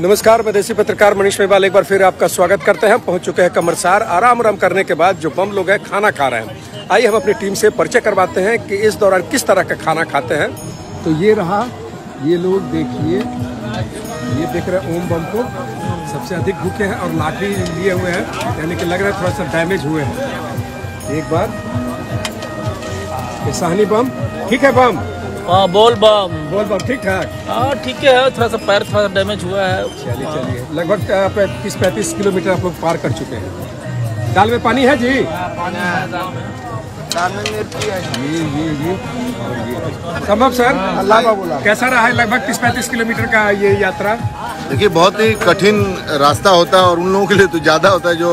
नमस्कार, मैं देसी पत्रकार मनीष मेवाल एक बार फिर आपका स्वागत करते हैं। पहुँच चुके हैं कमरसार आराम आराम करने के बाद जो बम लोग हैं, खाना खा रहे हैं। आइए हम अपनी टीम से परिचय करवाते हैं कि इस दौरान किस तरह का खाना खाते हैं। तो ये रहा, ये लोग देखिए, ये देख रहे हैं ओम बम को। सबसे अधिक भूखे हैं और लाठी लिए हुए हैं, यानी कि लग रहा है थोड़ा सा डैमेज हुए हैं। एक बार, ये बम, ठीक है बम? हाँ बोल बम। बोल बम ठीक ठाक। हाँ ठीक है थोड़ा सा पैर थोड़ा डैमेज हुआ है। चलिए चलिए। लगभग तीस पैंतीस किलोमीटर आप लोग पार कर चुके हैं। दाल में पानी है जी? ये ये ये और ये संभव सर? अल्लाह कैसा रहा है लगभग तीस पैंतीस किलोमीटर का ये यात्रा? देखिए बहुत ही कठिन रास्ता होता है और उन लोगों के लिए तो ज़्यादा होता है जो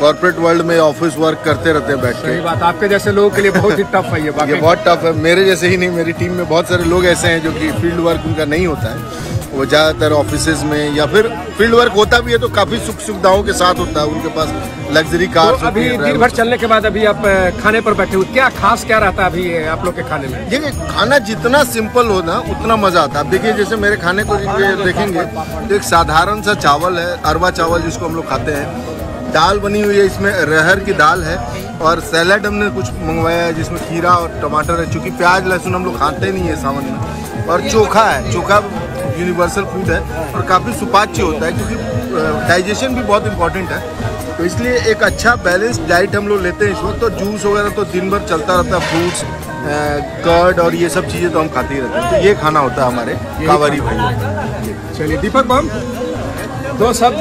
कॉर्पोरेट वर्ल्ड में ऑफ़िस वर्क करते रहते हैं बैठ सही के बात आपके जैसे लोगों के लिए बहुत ही टफ है ये बात ये बहुत टफ है। मेरे जैसे ही नहीं मेरी टीम में बहुत सारे लोग ऐसे हैं जो कि फ़ील्ड वर्क उनका नहीं होता है। वो ज़्यादातर ऑफ़िस में या फिर फ़ील्ड वर्क होता भी है तो काफ़ी सुख सुविधाओं के साथ होता है। उनके पास लग्जरी कार तो अभी दिन भर चलने के बाद अभी आप खाने पर बैठे हुए क्या खास क्या रहता है अभी आप लोग के खाने में? देखिए खाना जितना सिंपल हो ना उतना मज़ा आता है। अब देखिए जैसे मेरे खाने को देखेंगे तो एक साधारण सा चावल है अरवा चावल जिसको हम लोग खाते हैं। दाल बनी हुई है, इसमें रहर की दाल है और सैलड हमने कुछ मंगवाया है, जिसमें खीरा और टमाटर है, चूँकि प्याज, लहसुन हम लोग खाते नहीं है सावन में। और चोखा है, चोखा यूनिवर्सल फ़ूड है और काफ़ी सुपाच्य होता है, क्योंकि डाइजेशन भी बहुत इंपॉर्टेंट है। तो इसलिए एक अच्छा बैलेंस डाइट हम लोग लेते हैं इस वक्त। तो जूस वगैरह तो दिन भर चलता रहता है फ्रूट्स कर्ड और ये सब चीज़ें तो हम खाते ही रहते हैं। तो ये खाना होता है हमारे कांवरी भाई चलिए, दीपक बम दो शब्द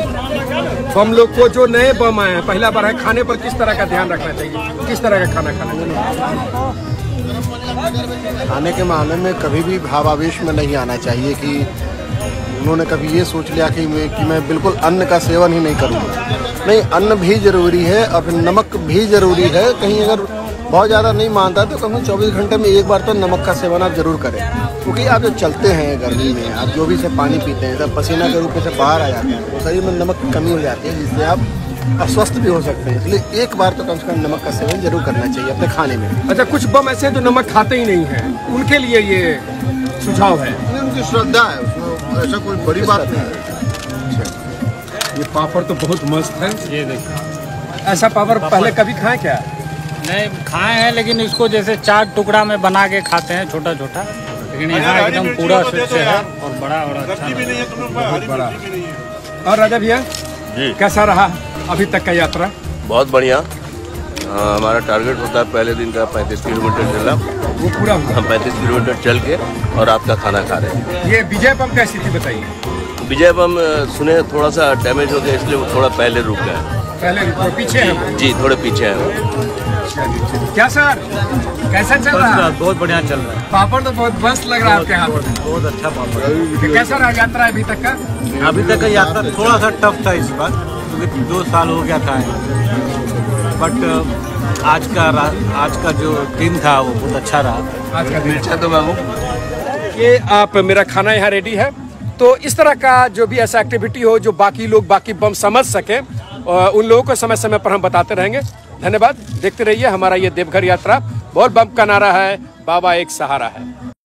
बम लोग को जो नए बम आए हैं, पहला बार है, खाने पर किस तरह का ध्यान रखना चाहिए? किस तरह का खाना खाना चाहिए? खाने के मामले में कभी भी भावावेश में नहीं आना चाहिए कि उन्होंने कभी ये सोच लिया कि मैं कि मैं बिल्कुल अन्न का सेवन ही नहीं करूँगा। नहीं, अन्न भी ज़रूरी है, और नमक भी ज़रूरी है। कहीं अगर बहुत ज़्यादा नहीं मानता तो कम से कम चौबीस घंटे में एक बार तो नमक का सेवन आप ज़रूर करें। क्योंकि आप जब चलते हैं गर्मी में आप जो भी से पानी पीते हैं तब पसीना के रूप में से बाहर आ जाते हैं तो शरीर में नमक की कमी हो जाती है जिससे आप अस्वस्थ भी हो सकते हैं। इसलिए एक बार तो कम से कम नमक का सेवन ज़रूर करना चाहिए अपने खाने में। अच्छा कुछ बम ऐसे हैं जो नमक खाते ही नहीं हैं। उनके लिए ये सुझाव है। उनकी श्रद्धा है उसमें ऐसा कोई बड़ी बात नहीं है। ये पापड़ तो बहुत मस्त है। ये देखिए। ऐसा पापड़। पहले कभी खाए क्या? नहीं खाए हैं लेकिन इसको जैसे चार टुकड़ा में बना के खाते हैं छोटा छोटा। लेकिन यहाँ एकदम पूरा स्वच्छ है और बड़ा और अच्छा। बहुत बड़ा। और राजा भैया कैसा रहा अभी तक का यात्रा? बहुत बढ़िया। हमारा टारगेट होता है पहले दिन का 35 किलोमीटर चला वो पूरा हम 35 किलोमीटर चल के और रात का खाना खा रहे हैं। ये विजय बम का स्थिति बताइए। विजय बम सुने थोड़ा सा डैमेज हो गया इसलिए वो थोड़ा पहले रुक गया पहले पीछे है। जी थोड़े पीछे हैं। क्या सर? कैसा चल रहा है? बहुत बढ़िया चल रहा है। पापड़ तो बहुत मस्त लग रहा है आपके हाथ में। बहुत अच्छा पापड़ तो कैसा रहा यात्रा अभी तक का? अभी तक का यात्रा थोड़ा सा टफ था इस बार क्योंकि दो साल हो गया था। बट आज का आज का जो दिन था वो बहुत अच्छा रहा। आज का दिन। अच्छा तो बाबू ये आप मेरा खाना यहाँ रेडी है। तो इस तरह का जो भी ऐसा एक्टिविटी हो जो बाकी लोग बाकी बम समझ सके उन लोगों को समय समय पर हम बताते रहेंगे। धन्यवाद। देखते रहिए हमारा ये देवघर यात्रा। बहुत बम का नारा है, बाबा एक सहारा है।